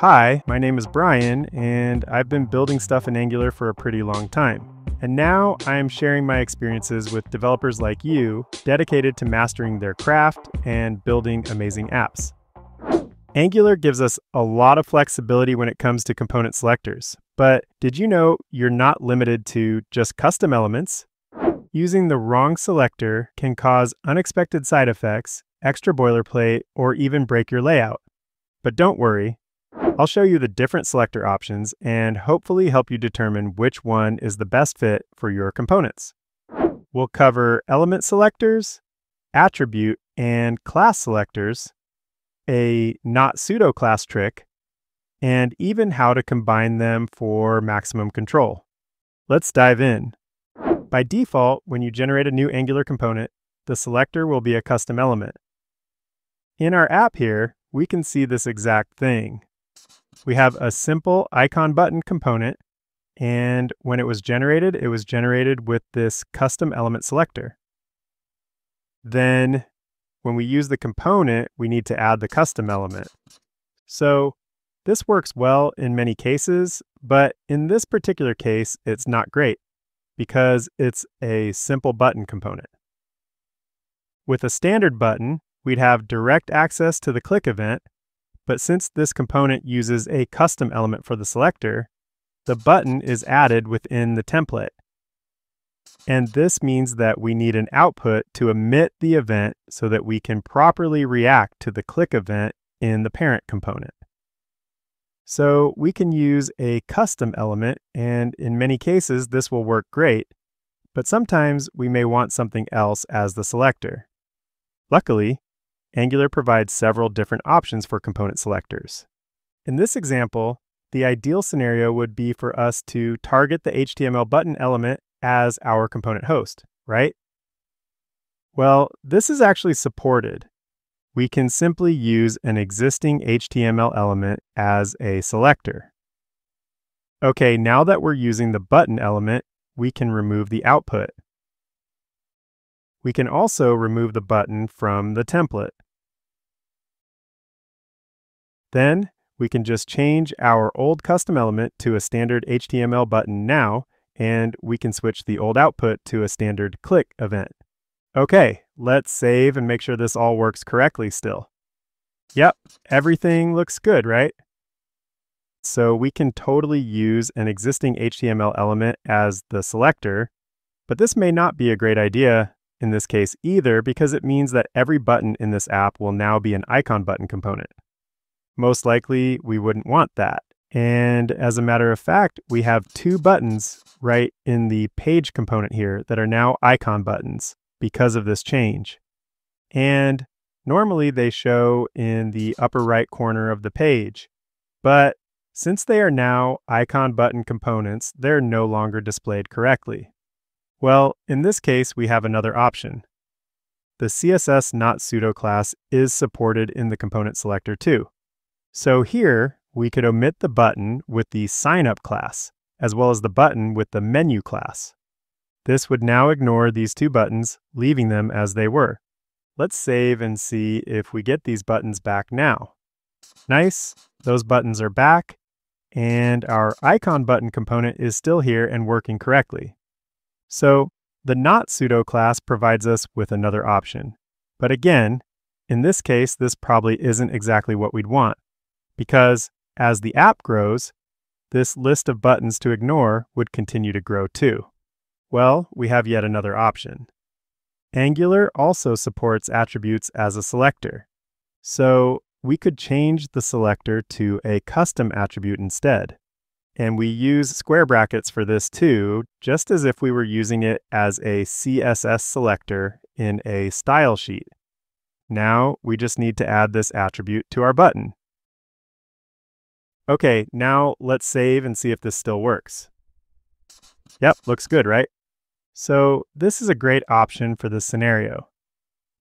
Hi, my name is Brian, and I've been building stuff in Angular for a pretty long time. And now I am sharing my experiences with developers like you dedicated to mastering their craft and building amazing apps. Angular gives us a lot of flexibility when it comes to component selectors, but did you know you're not limited to just custom elements? Using the wrong selector can cause unexpected side effects, extra boilerplate, or even break your layout. But don't worry, I'll show you the different selector options and hopefully help you determine which one is the best fit for your components. We'll cover element selectors, attribute and class selectors, a not pseudo class trick, and even how to combine them for maximum control. Let's dive in. By default, when you generate a new Angular component, the selector will be a custom element. In our app here, we can see this exact thing we have a simple icon button component. And when it was generated, it was generated with this custom element selector. Then when we use the component, we need to add the custom element. So this works well in many cases, but in this particular case, it's not great because it's a simple button component. With a standard button, we'd have direct access to the click event but since this component uses a custom element for the selector, the button is added within the template. And this means that we need an output to emit the event so that we can properly react to the click event in the parent component. So we can use a custom element, and in many cases, this will work great, but sometimes we may want something else as the selector. Luckily, Angular provides several different options for component selectors. In this example, the ideal scenario would be for us to target the HTML button element as our component host, right? Well, this is actually supported. We can simply use an existing HTML element as a selector. Okay, now that we're using the button element, we can remove the output. We can also remove the button from the template. Then we can just change our old custom element to a standard HTML button now, and we can switch the old output to a standard click event. Okay, let's save and make sure this all works correctly still. Yep, everything looks good, right? So we can totally use an existing HTML element as the selector, but this may not be a great idea in this case either because it means that every button in this app will now be an icon button component most likely we wouldn't want that. And as a matter of fact, we have two buttons right in the page component here that are now icon buttons because of this change. And normally they show in the upper right corner of the page. But since they are now icon button components, they're no longer displayed correctly. Well, in this case, we have another option. The CSS not pseudo class is supported in the component selector too. So here, we could omit the button with the signup class, as well as the button with the menu class. This would now ignore these two buttons, leaving them as they were. Let's save and see if we get these buttons back now. Nice, those buttons are back, and our icon button component is still here and working correctly. So the not pseudo class provides us with another option. But again, in this case, this probably isn't exactly what we'd want because as the app grows, this list of buttons to ignore would continue to grow too. Well, we have yet another option. Angular also supports attributes as a selector. So we could change the selector to a custom attribute instead. And we use square brackets for this too, just as if we were using it as a CSS selector in a style sheet. Now we just need to add this attribute to our button. Okay, now let's save and see if this still works. Yep, looks good, right? So this is a great option for this scenario.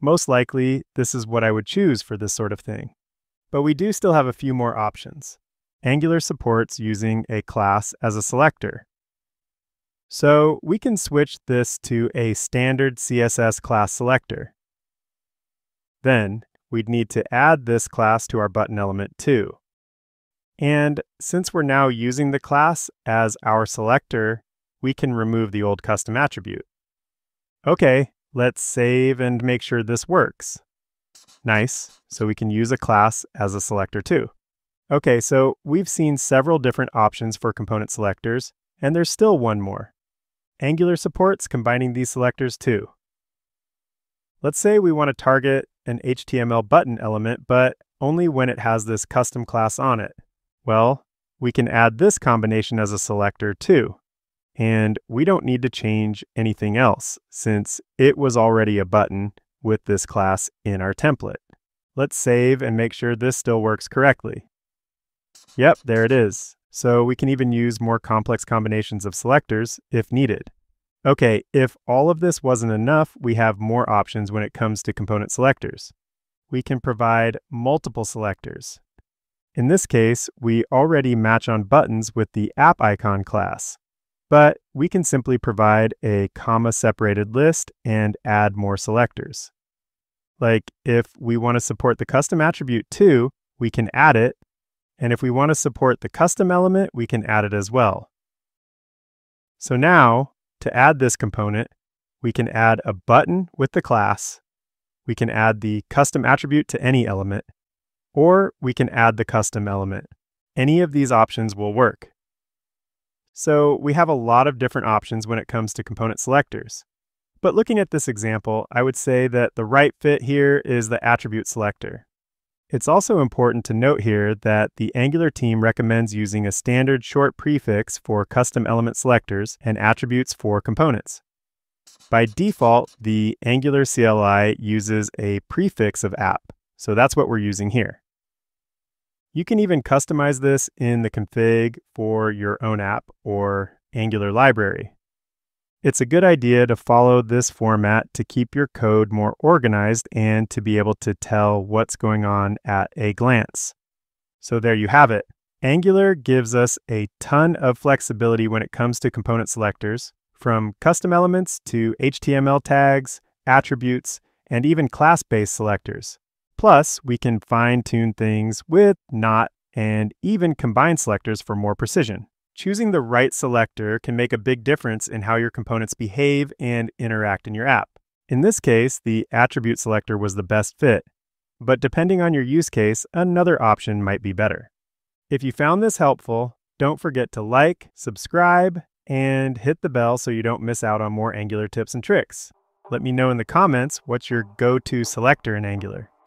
Most likely, this is what I would choose for this sort of thing. But we do still have a few more options. Angular supports using a class as a selector. So we can switch this to a standard CSS class selector. Then we'd need to add this class to our button element too. And since we're now using the class as our selector, we can remove the old custom attribute. Okay, let's save and make sure this works. Nice, so we can use a class as a selector too. Okay, so we've seen several different options for component selectors, and there's still one more. Angular supports combining these selectors too. Let's say we want to target an HTML button element, but only when it has this custom class on it. Well, we can add this combination as a selector too. And we don't need to change anything else since it was already a button with this class in our template. Let's save and make sure this still works correctly. Yep, there it is. So we can even use more complex combinations of selectors if needed. Okay, if all of this wasn't enough, we have more options when it comes to component selectors. We can provide multiple selectors. In this case, we already match on buttons with the app icon class, but we can simply provide a comma separated list and add more selectors. Like if we want to support the custom attribute too, we can add it and if we want to support the custom element, we can add it as well. So now, to add this component, we can add a button with the class, we can add the custom attribute to any element, or we can add the custom element. Any of these options will work. So we have a lot of different options when it comes to component selectors. But looking at this example, I would say that the right fit here is the attribute selector. It's also important to note here that the Angular team recommends using a standard short prefix for custom element selectors and attributes for components. By default, the Angular CLI uses a prefix of app, so that's what we're using here. You can even customize this in the config for your own app or Angular library. It's a good idea to follow this format to keep your code more organized and to be able to tell what's going on at a glance. So there you have it. Angular gives us a ton of flexibility when it comes to component selectors, from custom elements to HTML tags, attributes, and even class-based selectors. Plus, we can fine-tune things with not and even combine selectors for more precision. Choosing the right selector can make a big difference in how your components behave and interact in your app. In this case, the attribute selector was the best fit, but depending on your use case, another option might be better. If you found this helpful, don't forget to like, subscribe, and hit the bell so you don't miss out on more Angular tips and tricks. Let me know in the comments what's your go-to selector in Angular.